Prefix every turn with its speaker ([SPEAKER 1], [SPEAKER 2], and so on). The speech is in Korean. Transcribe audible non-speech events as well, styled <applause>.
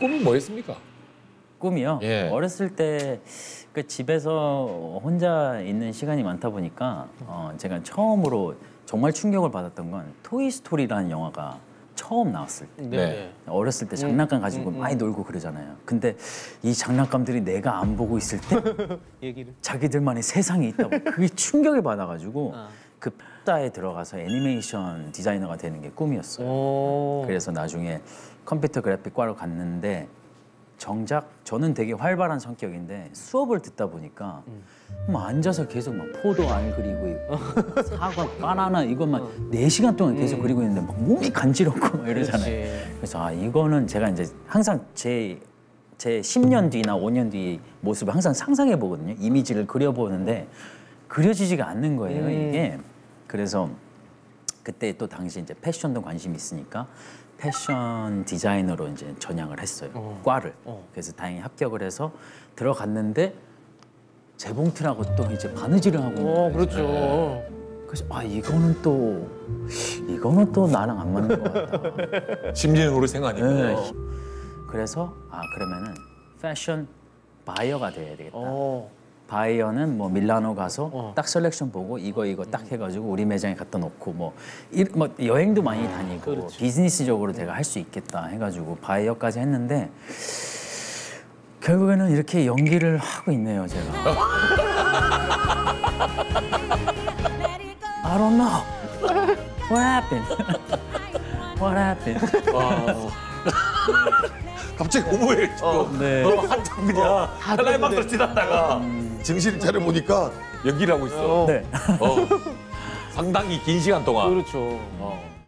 [SPEAKER 1] 꿈은 뭐였습니까?
[SPEAKER 2] 꿈이요.
[SPEAKER 1] 예.
[SPEAKER 2] 어렸을 때 그 집에서 혼자 있는 시간이 많다 보니까 어, 제가 처음으로 정말 충격을 받았던 건 토이 스토리라는 영화가 처음 나왔을 때.
[SPEAKER 1] 네.
[SPEAKER 2] 어렸을 때 장난감 가지고 많이 놀고 그러잖아요. 근데 이 장난감들이 내가 안 보고 있을 때 <laughs>
[SPEAKER 3] 얘기를.
[SPEAKER 2] 자기들만의 세상이 있다고 그게 충격을 받아가지고
[SPEAKER 3] 아.
[SPEAKER 2] 그 픽사에 들어가서 애니메이션 디자이너가 되는 게 꿈이었어요.
[SPEAKER 3] 오.
[SPEAKER 2] 그래서 나중에 컴퓨터 그래픽과로 갔는데 정작 저는 되게 활발한 성격인데 수업을 듣다 보니까 뭐 앉아서 계속 막 포도 알 그리고 있고 사과 바나나 이것만 네 시간 동안 계속 그리고 있는데 막 몸이 간지럽고 막 이러잖아요.
[SPEAKER 3] 그렇지.
[SPEAKER 2] 그래서 아 이거는 제가 이제 항상 제 제 10년 뒤나 5년 뒤 모습을 항상 상상해 보거든요. 이미지를 그려 보는데 그려지지가 않는 거예요, 이게. 그래서 그때 또 당시 이제 패션도 관심이 있으니까 패션 디자이너로 이제 전향을 했어요. 과를. 그래서 다행히 합격을 해서 들어갔는데 재봉틀하고 또 이제 바느질을 하고
[SPEAKER 3] 어. 그렇죠.
[SPEAKER 2] 그래서 아 이거는 또 이거는 또 나랑 안 맞는 것 같다. <laughs>
[SPEAKER 1] 심진으로 생각하니까.
[SPEAKER 2] 네. 그래서 아 그러면은 패션 바이어가 돼야 되겠다.
[SPEAKER 3] 어.
[SPEAKER 2] 바이어는 뭐 밀라노 가서
[SPEAKER 3] 어.
[SPEAKER 2] 딱 selection 보고 이거 이거 딱 해가지고 우리 매장에 갖다 놓고 뭐, 일, 뭐 여행도 많이 다니고
[SPEAKER 3] 그렇지.
[SPEAKER 2] 비즈니스적으로 내가 할 수 있겠다 해가지고 바이어까지 했는데 결국에는 이렇게 연기를 하고 있네요 제가. <laughs> I don't know. What happened? <laughs> What happened?
[SPEAKER 1] 어. <laughs> 갑자기 공부해. 어,
[SPEAKER 2] 네.
[SPEAKER 1] 한참 그냥 하나의 막을 지났다가 정신을 차려 보니까 연기를 하고 있어.
[SPEAKER 3] 어.
[SPEAKER 2] 네.
[SPEAKER 1] 어. <laughs> 상당히 긴 시간 동안.
[SPEAKER 3] 그렇죠.
[SPEAKER 1] 어.